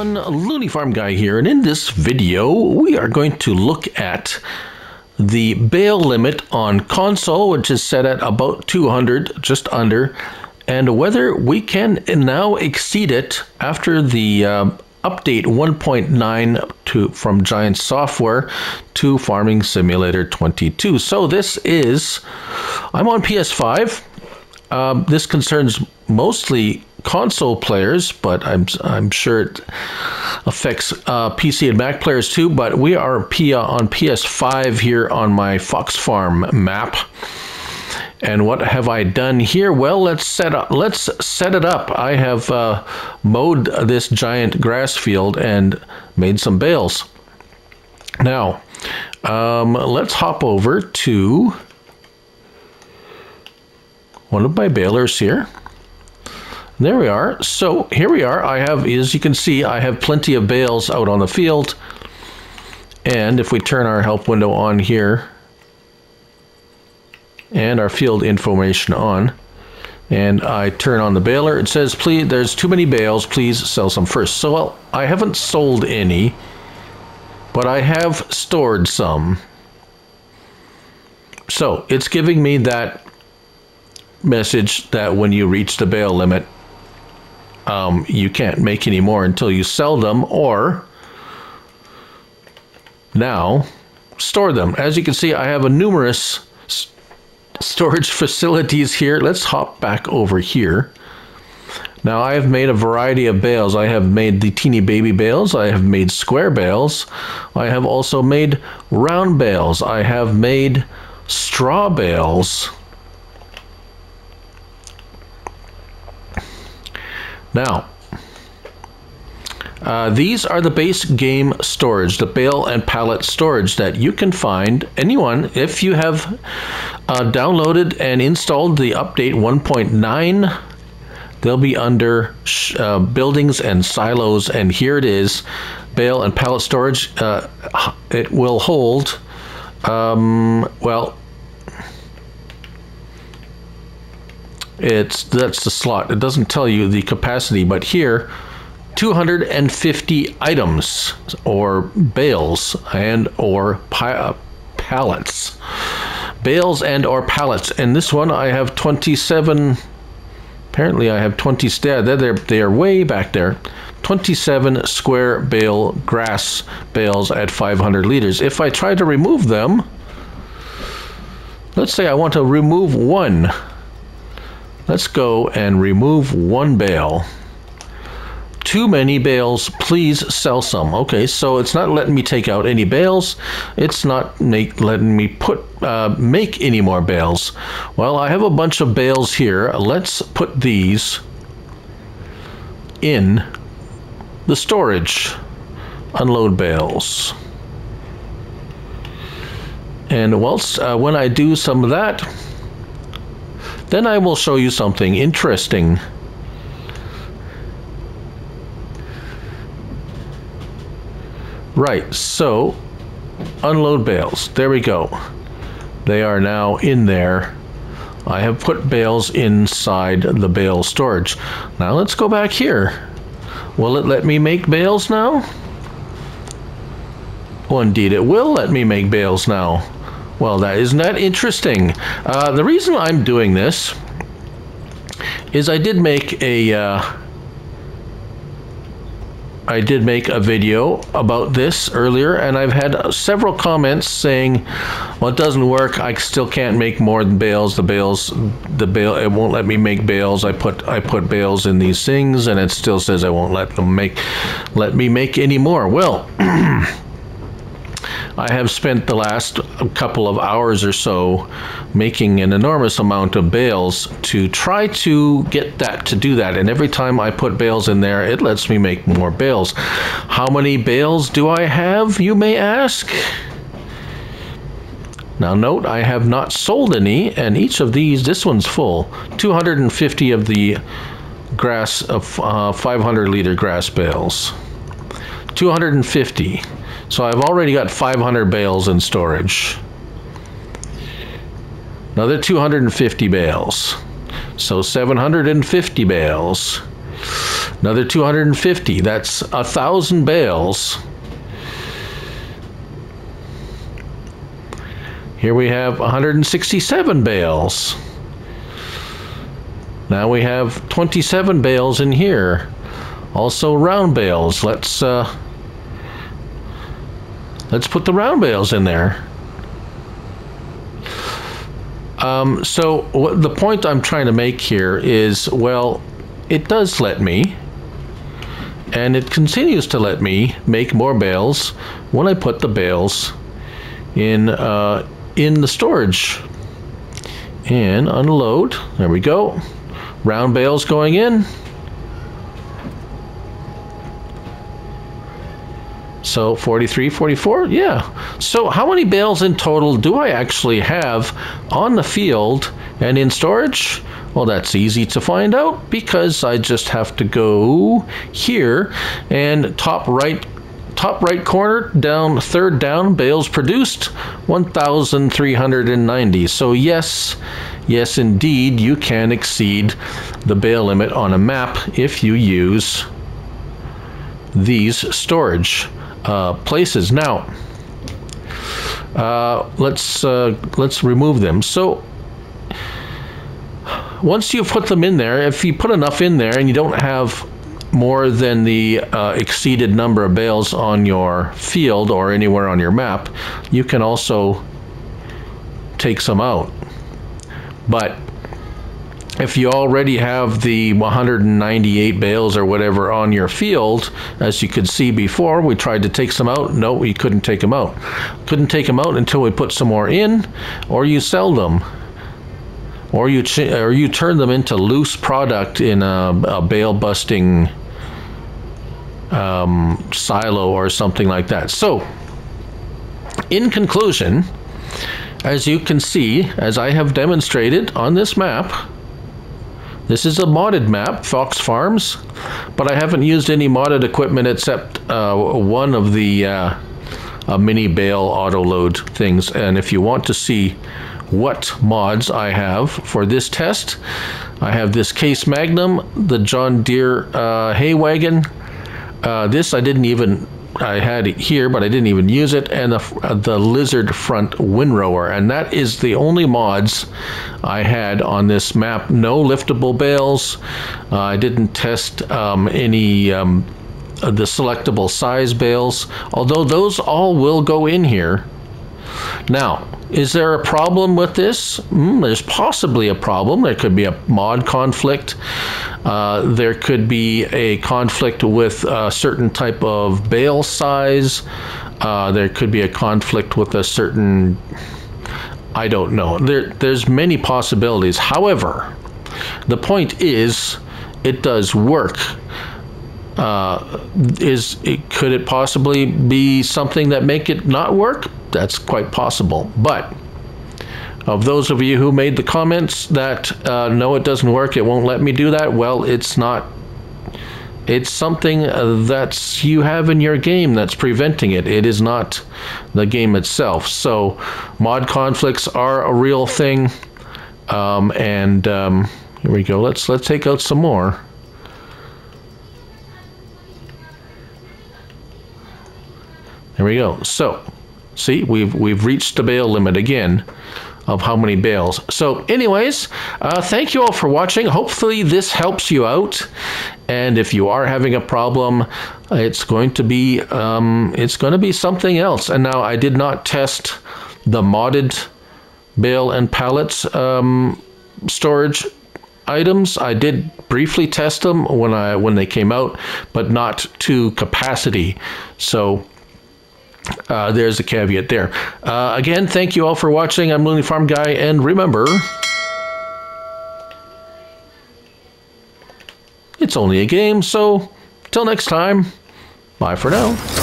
Everyone, Looney Farm Guy here, and in this video we are going to look at the bale limit on console, which is set at about 200, just under, and whether we can now exceed it after the uh, update 1.9 to from Giant Software to Farming Simulator 22. So this is, I'm on PS5. Um, this concerns mostly console players, but I'm I'm sure it affects uh, PC and Mac players too. But we are P- on PS5 here on my Fox Farm map. And what have I done here? Well, let's set up. Let's set it up. I have uh, mowed this giant grass field and made some bales. Now, um, let's hop over to one of my balers here. There we are. So here we are. I have, as you can see, I have plenty of bales out on the field. And if we turn our help window on here and our field information on, and I turn on the baler, it says, please, there's too many bales, please sell some first. So well, I haven't sold any, but I have stored some. So it's giving me that message that when you reach the bale limit, um, you can't make any more until you sell them or now store them. As you can see, I have a numerous storage facilities here. Let's hop back over here. Now I have made a variety of bales. I have made the teeny baby bales. I have made square bales. I have also made round bales. I have made straw bales. Now, uh, these are the base game storage, the bale and pallet storage that you can find anyone if you have uh, downloaded and installed the update 1.9. They'll be under uh, buildings and silos, and here it is, bale and pallet storage. Uh, it will hold, um, well, it's that's the slot. It doesn't tell you the capacity, but here 250 items or bales and or pallets. Bales and or pallets. And this one I have 27 apparently I have 20 there they're they are way back there. 27 square bale grass bales at 500 liters. If I try to remove them, let's say I want to remove one Let's go and remove one bale. Too many bales, please sell some. Okay, so it's not letting me take out any bales. It's not make, letting me put uh, make any more bales. Well, I have a bunch of bales here. Let's put these in the storage. Unload bales. And whilst uh, when I do some of that, then I will show you something interesting. Right, so unload bales. There we go. They are now in there. I have put bales inside the bale storage. Now let's go back here. Will it let me make bales now? Oh, indeed it will let me make bales now. Well, that isn't that interesting. Uh, the reason I'm doing this is I did make a uh, I did make a video about this earlier, and I've had several comments saying, "Well, it doesn't work. I still can't make more than bales. The bales, the bale, it won't let me make bales. I put I put bales in these things, and it still says I won't let them make let me make any more." Well. I have spent the last couple of hours or so making an enormous amount of bales to try to get that to do that. And every time I put bales in there, it lets me make more bales. How many bales do I have, you may ask? Now note, I have not sold any, and each of these, this one's full. 250 of the grass uh, 500 liter grass bales. 250. So I've already got 500 bales in storage. Another 250 bales. So 750 bales. Another 250. That's a thousand bales. Here we have 167 bales. Now we have 27 bales in here. Also round bales. Let's uh, let's put the round bales in there. Um, so the point I'm trying to make here is, well, it does let me, and it continues to let me make more bales when I put the bales in uh, in the storage and unload. There we go. Round bales going in. So 43, 44, yeah. So how many bales in total do I actually have on the field and in storage? Well, that's easy to find out because I just have to go here and top right top right corner down third down bales produced 1390 so yes yes indeed you can exceed the bale limit on a map if you use these storage uh, places. Now, uh, let's uh, let's remove them. So once you put them in there, if you put enough in there and you don't have more than the uh, exceeded number of bales on your field or anywhere on your map, you can also take some out. But if you already have the 198 bales or whatever on your field, as you could see before, we tried to take some out. No, we couldn't take them out. Couldn't take them out until we put some more in, or you sell them, or you or you turn them into loose product in a, a bale busting um, silo or something like that. So, in conclusion, as you can see, as I have demonstrated on this map, this is a modded map, Fox Farms, but I haven't used any modded equipment except uh, one of the uh, uh, mini bale auto load things. And if you want to see what mods I have for this test, I have this Case Magnum, the John Deere uh, hay wagon. Uh, this I didn't even I had it here, but I didn't even use it, and the, uh, the lizard front windrower, and that is the only mods I had on this map. No liftable bales. Uh, I didn't test um, any um, the selectable size bales, although those all will go in here. Now, is there a problem with this? Mm, there's possibly a problem. There could be a mod conflict. Uh, there could be a conflict with a certain type of bale size. Uh, there could be a conflict with a certain, I don't know. There, there's many possibilities. However, the point is, it does work. Uh, is it, could it possibly be something that make it not work? That's quite possible. But of those of you who made the comments that uh, no, it doesn't work, it won't let me do that. Well, it's not. It's something uh, that you have in your game that's preventing it. It is not the game itself. So, mod conflicts are a real thing. Um, and um, here we go. Let's let's take out some more. There we go. So, see, we've we've reached the bale limit again of how many bales. So, anyways, uh, thank you all for watching. Hopefully, this helps you out. And if you are having a problem, it's going to be um, it's going to be something else. And now, I did not test the modded bale and pallets um, storage items. I did briefly test them when I when they came out, but not to capacity. So uh, there's a caveat there. Uh, again, thank you all for watching. I'm Looney Farm Guy, and remember, it's only a game, so till next time, bye for now.